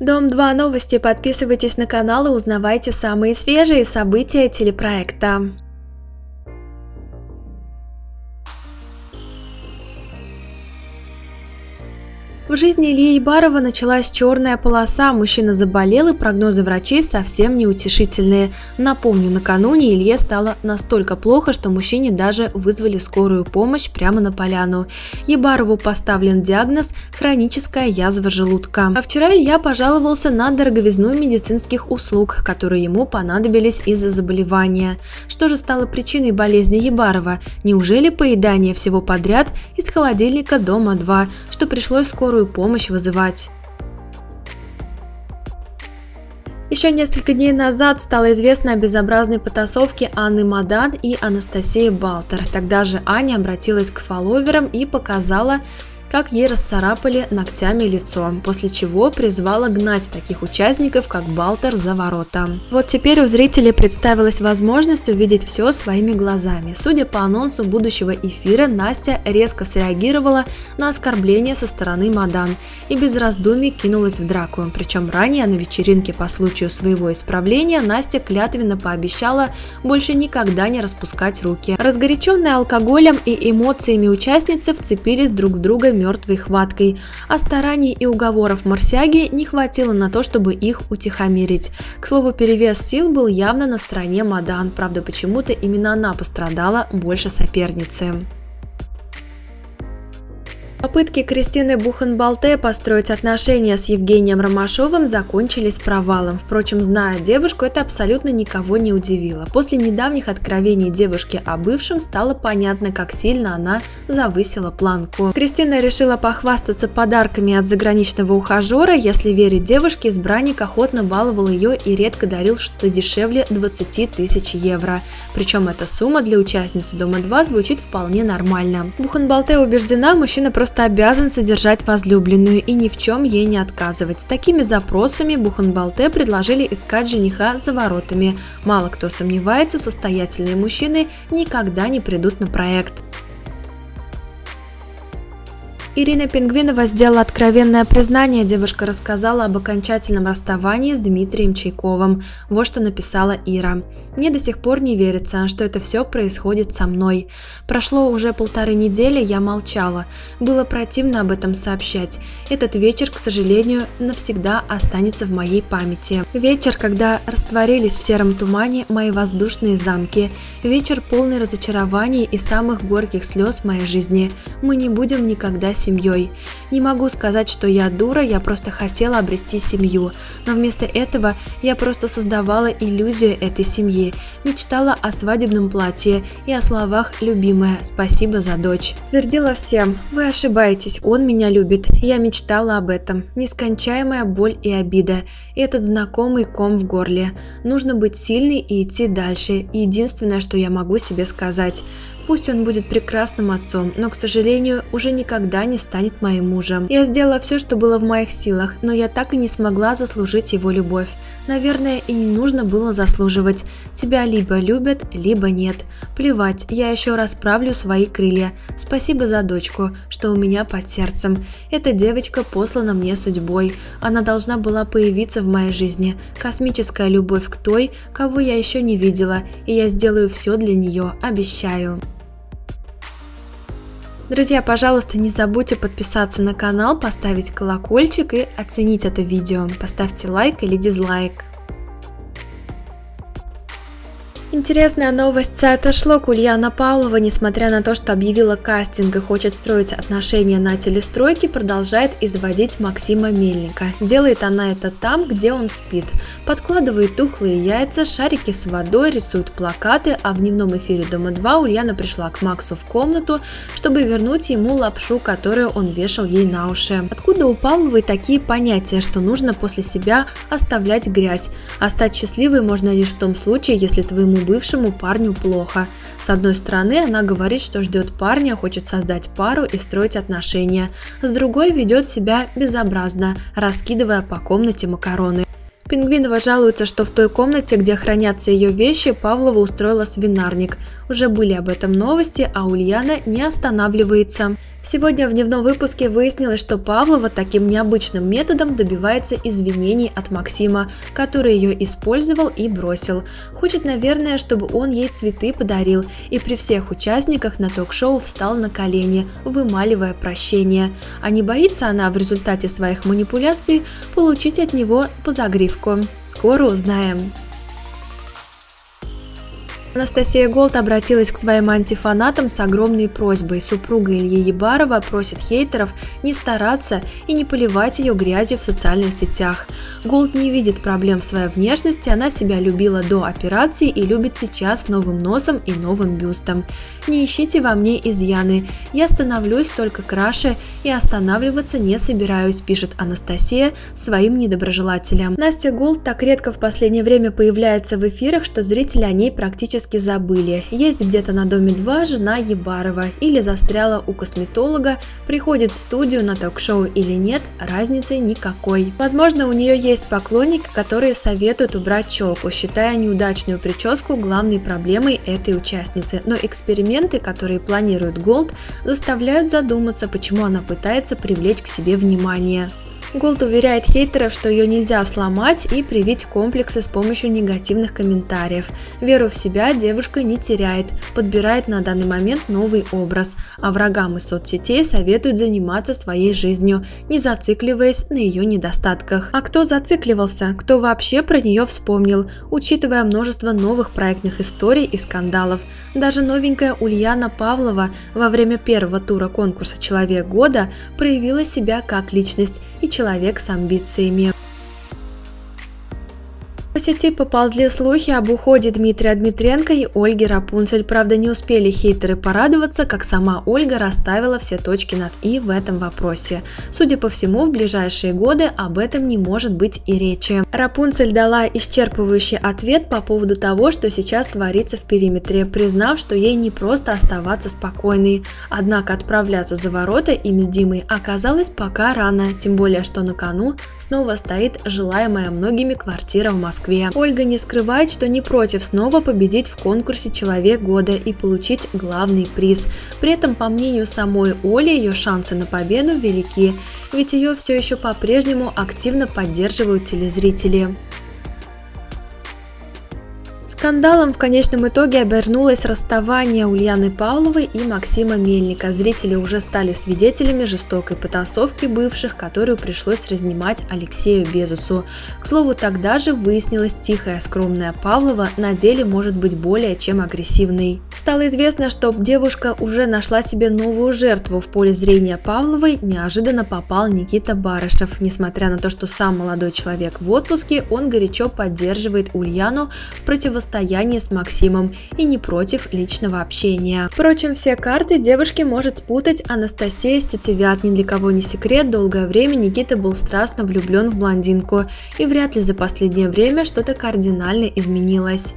Дом 2 новости. Подписывайтесь на канал и узнавайте самые свежие события телепроекта. В жизни Ильи Ебарова началась черная полоса, мужчина заболел и прогнозы врачей совсем неутешительные. Напомню, накануне Илье стало настолько плохо, что мужчине даже вызвали скорую помощь прямо на поляну. Ебарову поставлен диагноз – хроническая язва желудка. А вчера Илья пожаловался на дороговизну медицинских услуг, которые ему понадобились из-за заболевания. Что же стало причиной болезни Ебарова? Неужели поедание всего подряд из холодильника дома 2, что пришлось скорую скорую помощь вызывать. Еще несколько дней назад стало известно о безобразной потасовке Анны Мадан и Анастасии Балтер. Тогда же Аня обратилась к фолловерам и показала как ей расцарапали ногтями лицо, после чего призвала гнать таких участников, как Балтер, за ворота. Вот теперь у зрителей представилась возможность увидеть все своими глазами. Судя по анонсу будущего эфира, Настя резко среагировала на оскорбление со стороны Мадан и без раздумий кинулась в драку. Причем ранее на вечеринке по случаю своего исправления Настя клятвенно пообещала больше никогда не распускать руки. Разгоряченные алкоголем и эмоциями участницы вцепились друг в друга мертвой хваткой, а стараний и уговоров Марсиаги не хватило на то, чтобы их утихомирить. К слову, перевес сил был явно на стороне Мадан, правда почему-то именно она пострадала больше соперницы. Попытки Кристины Бухенбалте построить отношения с Евгением Ромашовым закончились провалом. Впрочем, зная девушку, это абсолютно никого не удивило. После недавних откровений девушки о бывшем стало понятно, как сильно она завысила планку. Кристина решила похвастаться подарками от заграничного ухажера. Если верить девушке, избранник охотно баловал ее и редко дарил что-то дешевле 20 тысяч евро. Причем эта сумма для участницы Дома-2 звучит вполне нормально. Бухенбалте убеждена, мужчина просто просто обязан содержать возлюбленную и ни в чем ей не отказывать. С такими запросами Буханбалте предложили искать жениха за воротами. Мало кто сомневается, состоятельные мужчины никогда не придут на проект. Ирина Пингвинова сделала откровенное признание. Девушка рассказала об окончательном расставании с Дмитрием Чайковым. Вот что написала Ира. Мне до сих пор не верится, что это все происходит со мной. Прошло уже полторы недели, я молчала. Было противно об этом сообщать. Этот вечер, к сожалению, навсегда останется в моей памяти. Вечер, когда растворились в сером тумане мои воздушные замки. Вечер полный разочарований и самых горьких слез в моей жизни. Мы не будем никогда семьей. Не могу сказать, что я дура, я просто хотела обрести семью, но вместо этого я просто создавала иллюзию этой семьи, мечтала о свадебном платье и о словах «любимая, спасибо за дочь». Твердила всем, вы ошибаетесь, он меня любит, я мечтала об этом, нескончаемая боль и обида, этот знакомый ком в горле. Нужно быть сильной и идти дальше, единственное, что я могу себе сказать – Пусть он будет прекрасным отцом, но, к сожалению, уже никогда не станет моим мужем. Я сделала все, что было в моих силах, но я так и не смогла заслужить его любовь. Наверное, и не нужно было заслуживать. Тебя либо любят, либо нет. Плевать, я еще раз правлю свои крылья. Спасибо за дочку, что у меня под сердцем. Эта девочка послана мне судьбой. Она должна была появиться в моей жизни. Космическая любовь к той, кого я еще не видела, и я сделаю все для нее, обещаю. Друзья, пожалуйста, не забудьте подписаться на канал, поставить колокольчик и оценить это видео. Поставьте лайк или дизлайк. Интересная новость сайта Шлок Ульяна Павлова, несмотря на то, что объявила кастинг и хочет строить отношения на телестройке, продолжает изводить Максима Мельника. Делает она это там, где он спит. Подкладывает тухлые яйца, шарики с водой, рисует плакаты, а в дневном эфире Дома-2 Ульяна пришла к Максу в комнату, чтобы вернуть ему лапшу, которую он вешал ей на уши. Откуда у Павловой такие понятия, что нужно после себя оставлять грязь, а стать счастливой можно лишь в том случае, если твоему бывшему парню плохо. С одной стороны, она говорит, что ждет парня, хочет создать пару и строить отношения. С другой, ведет себя безобразно, раскидывая по комнате макароны. Пингвинова жалуется, что в той комнате, где хранятся ее вещи, Павлова устроила свинарник. Уже были об этом новости, а Ульяна не останавливается. Сегодня в дневном выпуске выяснилось, что Павлова таким необычным методом добивается извинений от Максима, который ее использовал и бросил. Хочет, наверное, чтобы он ей цветы подарил и при всех участниках на ток-шоу встал на колени, вымаливая прощение. А не боится она в результате своих манипуляций получить от него по загривку. Скоро узнаем. Анастасия Голд обратилась к своим антифанатам с огромной просьбой. Супруга Ильи Ебарова просит хейтеров не стараться и не поливать ее грязью в социальных сетях. Голд не видит проблем в своей внешности, она себя любила до операции и любит сейчас новым носом и новым бюстом. Не ищите во мне изъяны, я становлюсь только краше и останавливаться не собираюсь, пишет Анастасия своим недоброжелателям. Настя Голд так редко в последнее время появляется в эфирах, что зрители о ней практически практически забыли. Есть где-то на Доме 2 жена Ебарова или застряла у косметолога, приходит в студию на ток-шоу или нет, разницы никакой. Возможно, у нее есть поклонники, которые советуют убрать челку, считая неудачную прическу главной проблемой этой участницы. Но эксперименты, которые планирует Голд, заставляют задуматься, почему она пытается привлечь к себе внимание. Голд уверяет хейтеров, что ее нельзя сломать и привить комплексы с помощью негативных комментариев. Веру в себя девушка не теряет, подбирает на данный момент новый образ, а врагам из соцсетей советует заниматься своей жизнью, не зацикливаясь на ее недостатках. А кто зацикливался, кто вообще про нее вспомнил, учитывая множество новых проектных историй и скандалов. Даже новенькая Ульяна Павлова во время первого тура конкурса «Человек года» проявила себя как личность и человек с амбициями. По сети поползли слухи об уходе Дмитрия Дмитренко и Ольги Рапунцель. Правда, не успели хейтеры порадоваться, как сама Ольга расставила все точки над «и» в этом вопросе. Судя по всему, в ближайшие годы об этом не может быть и речи. Рапунцель дала исчерпывающий ответ по поводу того, что сейчас творится в периметре, признав, что ей не просто оставаться спокойной. Однако отправляться за ворота им с Димой оказалось пока рано, тем более, что на кону снова стоит желаемая многими квартира в Москве. Москве. Ольга не скрывает, что не против снова победить в конкурсе «Человек года» и получить главный приз. При этом, по мнению самой Оли, ее шансы на победу велики, ведь ее все еще по-прежнему активно поддерживают телезрители. Скандалом в конечном итоге обернулось расставание Ульяны Павловой и Максима Мельника. Зрители уже стали свидетелями жестокой потасовки бывших, которую пришлось разнимать Алексею Безусу. К слову, тогда же выяснилось, тихая скромная Павлова на деле может быть более чем агрессивной. Стало известно, что девушка уже нашла себе новую жертву. В поле зрения Павловой неожиданно попал Никита Барышев. Несмотря на то, что сам молодой человек в отпуске, он горячо поддерживает Ульяну в противостоянии расстоянии с Максимом и не против личного общения. Впрочем, все карты девушки может спутать Анастасия Стетевят. Ни для кого не секрет, долгое время Никита был страстно влюблен в блондинку, и вряд ли за последнее время что-то кардинально изменилось.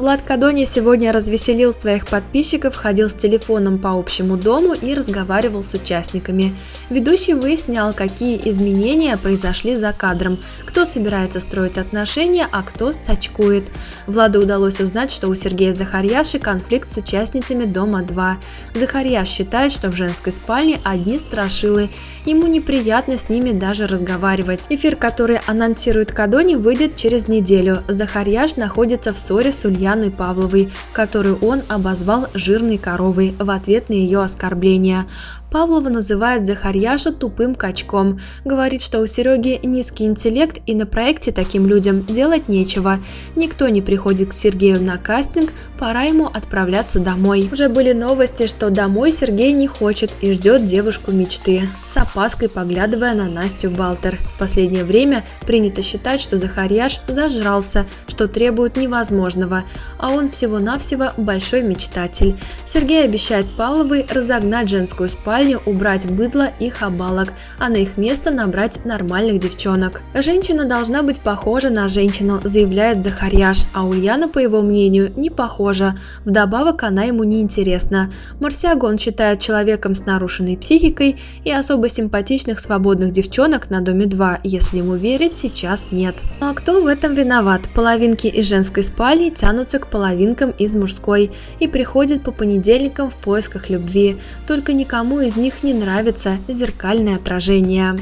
Влад Кадони сегодня развеселил своих подписчиков, ходил с телефоном по общему дому и разговаривал с участниками. Ведущий выяснял, какие изменения произошли за кадром, кто собирается строить отношения, а кто сачкует. Владу удалось узнать, что у Сергея Захарьяши конфликт с участницами Дома-2. Захарьяш считает, что в женской спальне одни страшилы, ему неприятно с ними даже разговаривать. Эфир, который анонсирует Кадони, выйдет через неделю. Захарьяш находится в ссоре с Ульяной Павловой, которую он обозвал жирной коровой в ответ на ее оскорбление. Павлова называет Захарьяша тупым качком. Говорит, что у Сереги низкий интеллект и на проекте таким людям делать нечего. Никто не приходит к Сергею на кастинг, пора ему отправляться домой. Уже были новости, что домой Сергей не хочет и ждет девушку мечты, с опаской поглядывая на Настю Балтер. В последнее время принято считать, что Захарьяш зажрался, что требует невозможного, а он всего-навсего большой мечтатель. Сергей обещает Павловой разогнать женскую спальню спальню убрать быдло и хабалок, а на их место набрать нормальных девчонок. Женщина должна быть похожа на женщину, заявляет Захарьяш, а Ульяна, по его мнению, не похожа. Вдобавок она ему не интересна. Марсиагу считает человеком с нарушенной психикой и особо симпатичных свободных девчонок на Доме 2, если ему верить, сейчас нет. Ну а кто в этом виноват? Половинки из женской спальни тянутся к половинкам из мужской и приходят по понедельникам в поисках любви, только никому из них не нравится зеркальное отражение.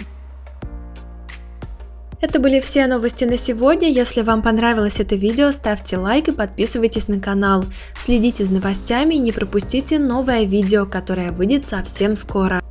Это были все новости на сегодня. Если вам понравилось это видео, ставьте лайк и подписывайтесь на канал. Следите за новостями и не пропустите новое видео, которое выйдет совсем скоро.